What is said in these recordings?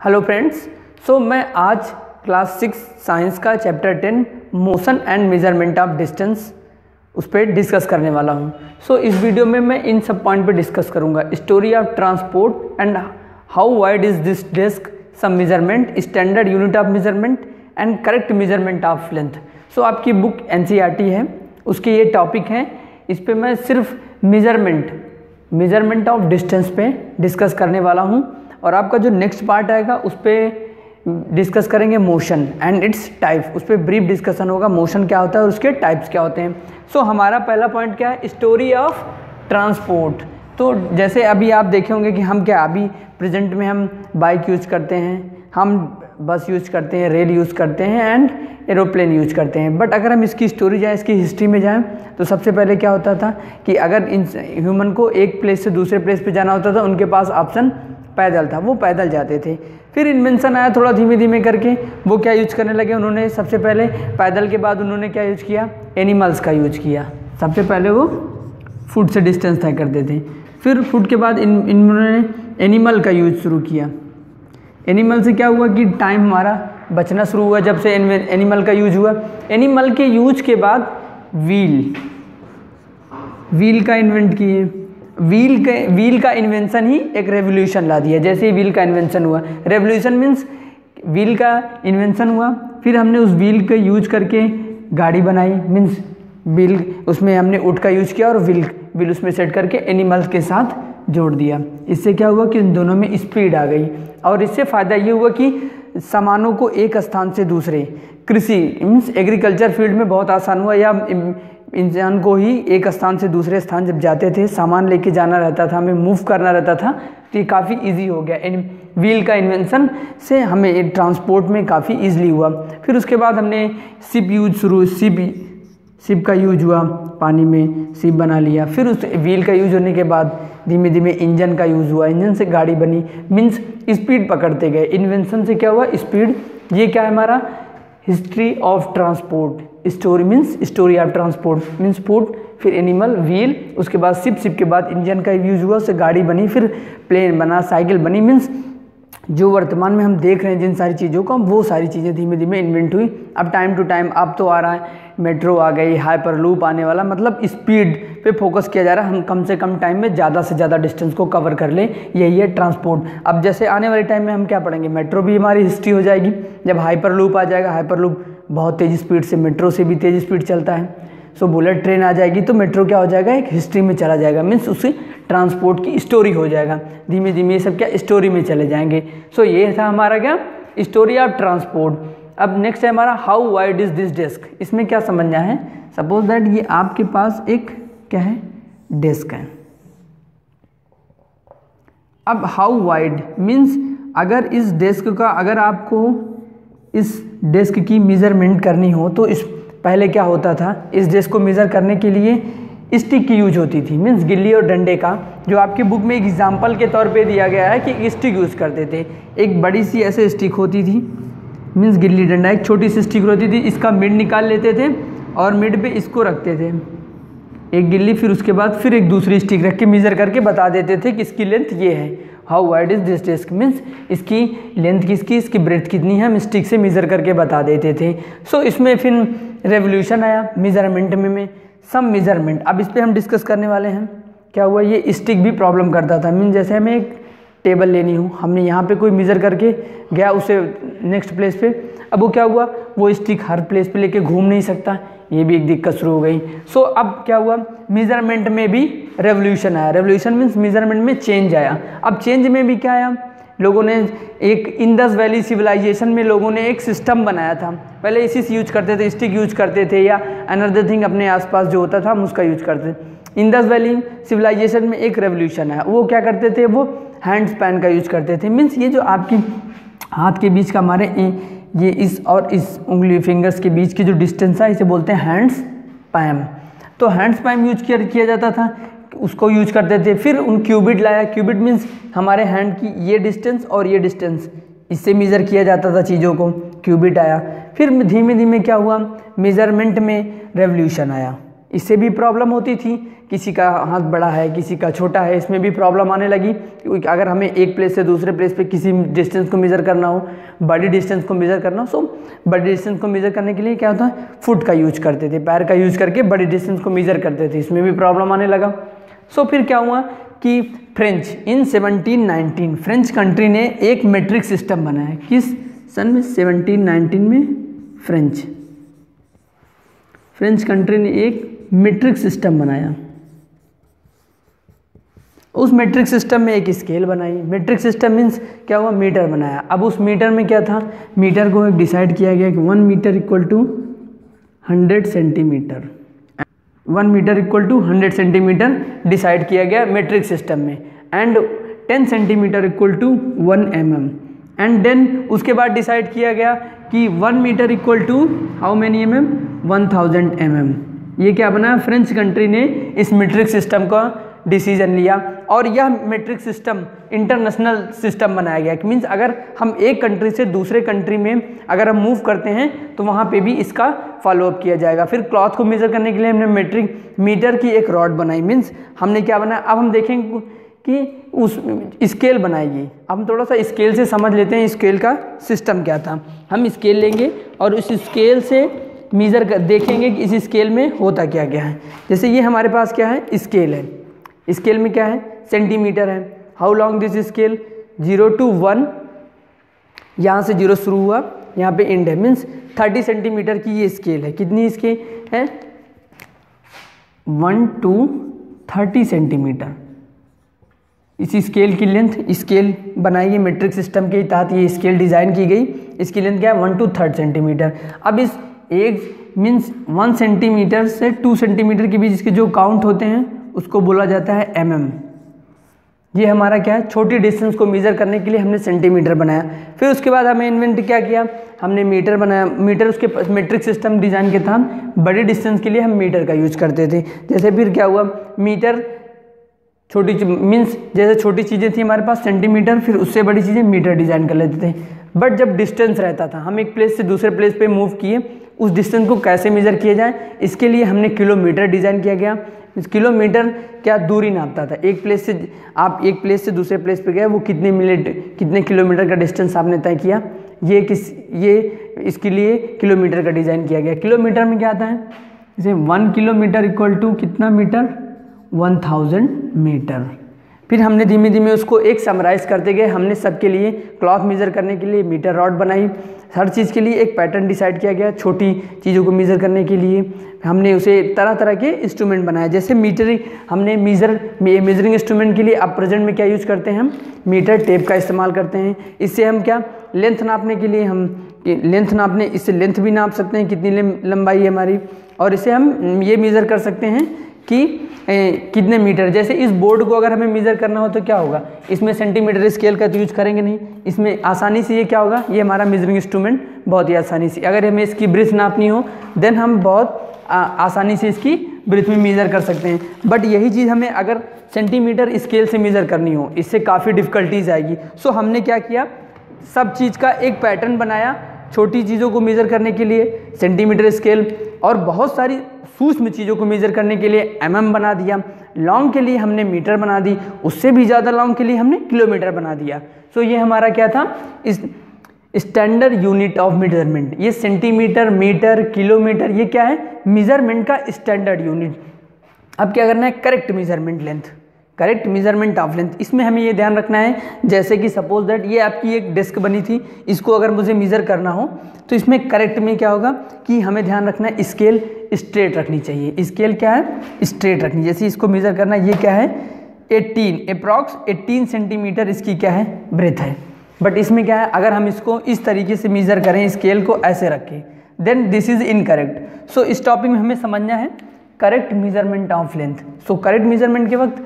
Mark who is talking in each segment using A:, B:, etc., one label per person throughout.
A: Hello friends so मैं आज class six science का chapter ten motion and measurement of distance उस पर डिस्कस करने वाला हूँ। सो so, इस वीडियो में मैं इन सब पॉइंट पे डिस्कस करूँगा। Story of transport and how wide is this desk some measurement standard unit of measurement and correct measurement of length so आपकी बुक एन है। उसके ये टॉपिक हैं। इस पर मैं सिर्फ़ मेज़रमेंट मेज़रमेंट ऑफ़ डिस्टेंस पे डिस्कस करने वाला हूँ। और आपका जो नेक्स्ट पार्ट आएगा उस पर डिस्कस करेंगे मोशन एंड इट्स टाइप उस पर ब्रीफ डिस्कशन होगा मोशन क्या होता है और उसके टाइप्स क्या होते हैं. सो so, हमारा पहला पॉइंट क्या है? स्टोरी ऑफ़ ट्रांसपोर्ट तो जैसे अभी आप देखे होंगे कि हम क्या अभी प्रेजेंट में हम बाइक यूज़ करते हैं हम बस यूज़ करते हैं रेल यूज़ करते हैं एंड एरोप्लेन यूज़ करते हैं. बट अगर हम इसकी स्टोरी जाएँ इसकी हिस्ट्री में जाएँ तो सबसे पहले क्या होता था कि अगर इन ह्यूमन को एक प्लेस से दूसरे प्लेस पे जाना होता था उनके पास ऑप्शन पैदल था, वो पैदल जाते थे। फिर इन्वेंशन आया थोड़ा धीमे धीमे करके, वो क्या यूज़ करने लगे उन्होंने सबसे पहले? पैदल के बाद उन्होंने क्या यूज़ किया? एनिमल्स का यूज़ किया। सबसे पहले वो फ़ूड से डिस्टेंस तय करते थे। फिर फ़ूड के बाद इन, इन्होंने एनिमल का यूज़ शुरू किया। एनिमल से क्या हुआ कि टाइम हमारा बचना शुरू हुआ जब से एनिमल का यूज़ हुआ। एनिमल के यूज़ के बाद व्हील व्हील का इन्वेंट किए। व्हील के व्हील का इन्वेंशन ही एक रेवोल्यूशन ला दिया। जैसे ही व्हील का इन्वेंशन हुआ। रेवोल्यूशन मीन्स व्हील का इन्वेंशन हुआ। फिर हमने उस व्हील का यूज़ करके गाड़ी बनाई। मीन्स व्हील उसमें हमने उठ का यूज़ किया और व्हील व्हील उसमें सेट करके एनिमल्स के साथ जोड़ दिया। इससे क्या हुआ कि उन दोनों में स्पीड आ गई। और इससे फ़ायदा ये हुआ कि सामानों को एक स्थान से दूसरे, कृषि मीन्स एग्रीकल्चर फ़ील्ड में बहुत आसान हुआ या इंसान को ही एक स्थान से दूसरे स्थान जब जाते थे, सामान लेके जाना रहता था, हमें मूव करना रहता था तो ये काफ़ी इजी हो गया। इन व्हील का इन्वेंशन से हमें ट्रांसपोर्ट में काफ़ी ईजिली हुआ। फिर उसके बाद हमने सिप यूज़ शुरू सिप सिप का यूज़ हुआ, पानी में सिप बना लिया। फिर उस व्हील का यूज़ होने के बाद धीमे धीमे इंजन का यूज़ हुआ। इंजन से गाड़ी बनी। मीन्स स्पीड पकड़ते गए। इन्वेंशन से क्या हुआ? स्पीड ये क्या है हमारा? History of transport story means story of transport means foot फिर एनिमल व्हील उसके बाद सिप सिप के बाद इंजन का यूज़ हुआ, उससे गाड़ी बनी, फिर प्लेन बना साइकिल बनी मीन्स जो वर्तमान में हम देख रहे हैं जिन सारी चीज़ों को, हम वो सारी चीज़ें धीमे धीमे इन्वेंट हुई। अब टाइम टू टाइम अब तो आ रहा है। मेट्रो आ गई हाइपर लूप आने वाला मतलब स्पीड पे फोकस किया जा रहा है हम कम से कम टाइम में ज़्यादा से ज़्यादा डिस्टेंस को कवर कर लें यही है ट्रांसपोर्ट अब जैसे आने वाले टाइम में हम क्या पढ़ेंगे? मेट्रो भी हमारी हिस्ट्री हो जाएगी। जब हाइपर लूप आ जाएगा हाइपर लूप बहुत तेज़ स्पीड से मेट्रो से भी तेज़ स्पीड चलता है। सो बुलेट ट्रेन आ जाएगी तो मेट्रो क्या हो जाएगा? एक हिस्ट्री में चला जाएगा मीन्स उससे ट्रांसपोर्ट की स्टोरी हो जाएगा। धीमे धीमे ये सब क्या स्टोरी में चले जाएँगे। सो so, ये था हमारा क्या? स्टोरी ऑफ़ ट्रांसपोर्ट अब नेक्स्ट है हमारा how wide is this desk इसमें क्या समझना है? सपोज़ दैट ये आपके पास एक, क्या है? डेस्क है। अब हाउ वाइड मीन्स अगर इस डेस्क का, अगर आपको इस डेस्क की मेज़रमेंट करनी हो तो इस, पहले क्या होता था? इस डेस्क को मेज़र करने के लिए स्टिक की यूज़ होती थी। मीन्स गिल्ली और डंडे का, जो आपकी बुक में एक एग्ज़ाम्पल के तौर पे दिया गया है कि स्टिक यूज़ करते थे। एक बड़ी सी ऐसे स्टिक होती थी मीन्स गिल्ली डंडा एक छोटी सी स्टिक होती थी इसका मिड निकाल लेते थे और मिड पे इसको रखते थे। एक गिल्ली फिर उसके बाद फिर एक दूसरी स्टिक रख के मेज़र करके बता देते थे कि इसकी लेंथ ये है। How wide is this desk means इसकी लेंथ किसकी इसकी ब्रेथ कितनी है हम स्टिक से मेज़र करके बता देते थे। सो so, इसमें फिर रेवोल्यूशन आया मेज़रमेंट में, में सम मेज़रमेंट अब इस पर हम डिस्कस करने वाले हैं क्या हुआ ये स्टिक भी प्रॉब्लम करता था। मीन जैसे हमें एक टेबल लेनी हो। हमने यहाँ पे कोई मेज़र करके गया उसे नेक्स्ट प्लेस पे। अब वो क्या हुआ? वो स्टिक हर प्लेस पे लेके घूम नहीं सकता। ये भी एक दिक्कत शुरू हो गई। सो so, अब क्या हुआ? मेज़रमेंट में भी रेवोल्यूशन आया। रेवोल्यूशन मीन्स मेज़रमेंट में चेंज आया। अब चेंज में भी क्या आया? लोगों ने एक इंदस वैली सिविलाइजेशन में लोगों ने एक सिस्टम बनाया था। पहले इसी से यूज़ करते थे स्टिक यूज़ करते थे या अनदर थिंग अपने आसपास जो होता था हम उसका यूज़ करते थे। इंदस वैली सिविलाइजेशन में एक रेवोल्यूशन है वो क्या करते थे? वो हैंड स्पैन का यूज़ करते थे। मीन्स ये जो आपकी हाथ के बीच का हमारे ये इस और इस उंगली फिंगर्स के बीच की जो डिस्टेंस है, इसे बोलते हैं हैंड्स पैम तो हैंड्स पैम यूज़ किया जाता था, उसको यूज़ करते थे। फिर उन क्यूबिट लाया। क्यूबिट मीन्स हमारे हैंड की ये डिस्टेंस और ये डिस्टेंस इससे मेज़र किया जाता था चीज़ों को। क्यूबिट आया। फिर धीमे धीमे क्या हुआ? मेज़रमेंट में रेवोल्यूशन आया। इससे भी प्रॉब्लम होती थी। किसी का हाथ बड़ा है, किसी का छोटा है, इसमें भी प्रॉब्लम आने लगी। अगर हमें एक प्लेस से दूसरे प्लेस पे किसी डिस्टेंस को मेज़र करना हो बड़ी डिस्टेंस को मेज़र करना हो सो बड़ी डिस्टेंस को मेज़र करने के लिए क्या होता है? फुट का यूज़ करते थे, पैर का यूज़ करके बड़ी डिस्टेंस को मेज़र करते थे। इसमें भी प्रॉब्लम आने लगा। सो फिर क्या हुआ कि फ्रेंच इन 1719 फ्रेंच कंट्री ने एक मेट्रिक सिस्टम बनाया। किस सन में? 1719 में फ्रेंच फ्रेंच कंट्री ने एक मेट्रिक सिस्टम बनाया। उस मेट्रिक सिस्टम में एक स्केल बनाई। मेट्रिक सिस्टम मीन्स क्या हुआ? मीटर बनाया। अब उस मीटर में क्या था? मीटर को एक डिसाइड किया गया कि one metre equal to hundred centimetre one metre equal to hundred centimetre decide किया गया मेट्रिक सिस्टम में। And ten centimetre equal to one M M and then उसके बाद डिसाइड किया गया कि one metre equal to how many M M one thousand M M ये क्या बना? फ्रेंच कंट्री ने इस मीट्रिक सिस्टम का डिसीज़न लिया और यह मेट्रिक सिस्टम इंटरनेशनल सिस्टम बनाया गया। मीन्स अगर हम एक कंट्री से दूसरे कंट्री में अगर हम मूव करते हैं तो वहाँ पे भी इसका फॉलोअप किया जाएगा। फिर क्लॉथ को मेज़र करने के लिए हमने मेट्रिक मीटर की एक रॉड बनाई। मीन्स हमने क्या बनाया अब हम देखेंगे कि उस स्केल बनाएगी। हम थोड़ा सा स्केल से समझ लेते हैं स्केल का सिस्टम क्या था। हम स्केल लेंगे और उस स्केल से मीज़र देखेंगे कि इस स्केल में होता क्या क्या है। जैसे ये हमारे पास क्या है? स्केल है। स्केल में क्या है? सेंटीमीटर है। How long this scale zero to one यहाँ से ज़ीरो शुरू हुआ। यहाँ पे एंड है। मीन्स थर्टी सेंटीमीटर की ये स्केल है। कितनी इसके है? वन टू थर्टी सेंटीमीटर इसी स्केल की लेंथ स्केल बनाई गई मेट्रिक सिस्टम के तहत ये स्केल डिज़ाइन की गई। इसकी लेंथ क्या है? वन टू थर्ड सेंटीमीटर अब इस एक मीन्स वन सेंटीमीटर से टू सेंटीमीटर के बीच इसके जो काउंट होते हैं, उसको बोला जाता है एम mm. ये हमारा क्या है? छोटी डिस्टेंस को मेज़र करने के लिए हमने सेंटीमीटर बनाया। फिर उसके बाद हमें इन्वेंट क्या किया? हमने मीटर बनाया। मीटर उसके मेट्रिक सिस्टम डिज़ाइन के था। बड़े डिस्टेंस के लिए हम मीटर का यूज़ करते थे। जैसे फिर क्या हुआ? मीटर छोटी मीन्स जैसे छोटी चीज़ें थी हमारे पास सेंटीमीटर फिर उससे बड़ी चीज़ें मीटर डिज़ाइन कर लेते थे। बट जब डिस्टेंस रहता था, हम एक प्लेस से दूसरे प्लेस पे मूव किए उस डिस्टेंस को कैसे मेज़र किया जाए? इसके लिए हमने किलोमीटर डिज़ाइन किया गया। किलोमीटर क्या दूरी नापता था? एक प्लेस से आप एक प्लेस से दूसरे प्लेस पे गए, वो कितने मिनट कितने किलोमीटर का डिस्टेंस आपने तय किया? ये किस, ये इसके लिए किलोमीटर का डिज़ाइन किया गया। किलोमीटर में क्या आता है? जैसे वन किलोमीटर इक्वल टू कितना मीटर वन थाउज़ेंड मीटर फिर हमने धीमे धीमे उसको एक समराइज करते गए। हमने सबके लिए क्लॉथ मेज़र करने के लिए मीटर रॉड बनाई। हर चीज़ के लिए एक पैटर्न डिसाइड किया गया छोटी चीज़ों को मेज़र करने के लिए। हमने उसे तरह तरह के इंस्ट्रूमेंट बनाए। जैसे मीटर, हमने मीज़र मेजरिंग इंस्ट्रूमेंट के लिए अब प्रेजेंट में क्या यूज़ करते हैं हम? मीटर टेप का इस्तेमाल करते हैं। इससे हम क्या? लेंथ नापने के लिए हम लेंथ नापने, इससे लेंथ भी नाप सकते हैं। कितनी लंबाई है हमारी? और इसे हम ये मेज़र कर सकते हैं। कि कितने मीटर? जैसे इस बोर्ड को अगर हमें मेज़र करना हो तो क्या होगा? इसमें सेंटीमीटर स्केल का तो यूज़ करेंगे नहीं। इसमें आसानी से ये क्या होगा? ये हमारा मेजरिंग इंस्ट्रूमेंट बहुत ही आसानी से। अगर हमें इसकी ब्रिथ नापनी हो देन हम बहुत आ, आसानी से इसकी ब्रिथ में मेज़र कर सकते हैं। बट यही चीज़ हमें अगर सेंटीमीटर स्केल से मेज़र करनी हो इससे काफ़ी डिफ़िकल्टीज आएगी। सो हमने क्या किया? सब चीज़ का एक पैटर्न बनाया छोटी चीज़ों को मेज़र करने के लिए। सेंटीमीटर स्केल और बहुत सारी सूक्ष्म चीज़ों को मेज़र करने के लिए एम mm बना दिया। लॉन्ग के लिए हमने मीटर बना दी। उससे भी ज़्यादा लॉन्ग के लिए हमने किलोमीटर बना दिया। सो ये हमारा क्या था? इस स्टैंडर्ड यूनिट ऑफ़ मेज़रमेंट ये सेंटीमीटर मीटर किलोमीटर ये क्या है? मेज़रमेंट का स्टैंडर्ड यूनिट अब क्या करना है? Correct measurement length correct measurement of length इसमें हमें ये ध्यान रखना है, जैसे कि सपोज़ दैट ये आपकी एक डेस्क बनी थी, इसको अगर मुझे मेज़र करना हो तो इसमें करेक्ट में क्या होगा कि हमें ध्यान रखना है स्केल स्ट्रेट रखनी चाहिए। स्केल क्या है? स्ट्रेट रखनी। जैसे इसको मेज़र करना ये क्या है? 18 अप्रॉक्स 18 सेंटीमीटर इसकी क्या है? ब्रेथ है। बट इसमें क्या है? अगर हम इसको इस तरीके से मेज़र करें स्केल को ऐसे रखें then this is incorrect so इस टॉपिक में हमें समझना है correct measurement of length so correct measurement के वक्त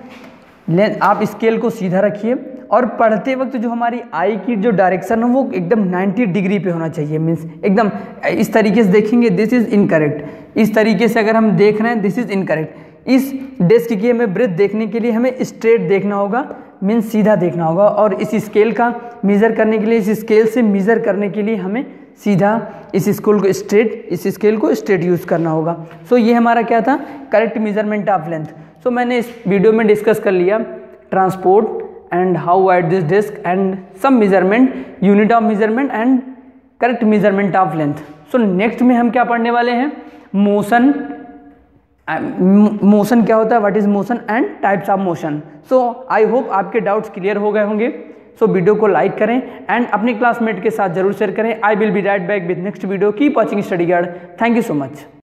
A: लेंथ आप स्केल को सीधा रखिए और पढ़ते वक्त जो हमारी आई की जो डायरेक्शन है वो एकदम 90 डिग्री पे होना चाहिए। मीन्स एकदम इस तरीके से देखेंगे दिस इज़ इनकरेक्ट इस तरीके से अगर हम देख रहे हैं दिस इज़ इनकरेक्ट इस डेस्क की हमें ब्रेथ देखने के लिए हमें स्ट्रेट देखना होगा मीन्स सीधा देखना होगा और इस स्केल का मेज़र करने के लिए इस स्केल से मेज़र करने के लिए हमें सीधा इस स्केल को स्ट्रेट इस स्केल को स्ट्रेट यूज़ करना होगा। सो so, ये हमारा क्या था? Correct measurement of length so so, मैंने इस वीडियो में डिस्कस कर लिया transport and how wide this desk and some measurement unit of measurement and correct measurement of length so next में हम क्या पढ़ने वाले हैं? मोशन मोशन क्या होता है? What is motion and types of motion so I hope आपके डाउट्स क्लियर हो गए होंगे। सो so, वीडियो को लाइक करें एंड अपने क्लासमेट के साथ ज़रूर शेयर करें। I will be right back with next video keep watching study guard thank you so much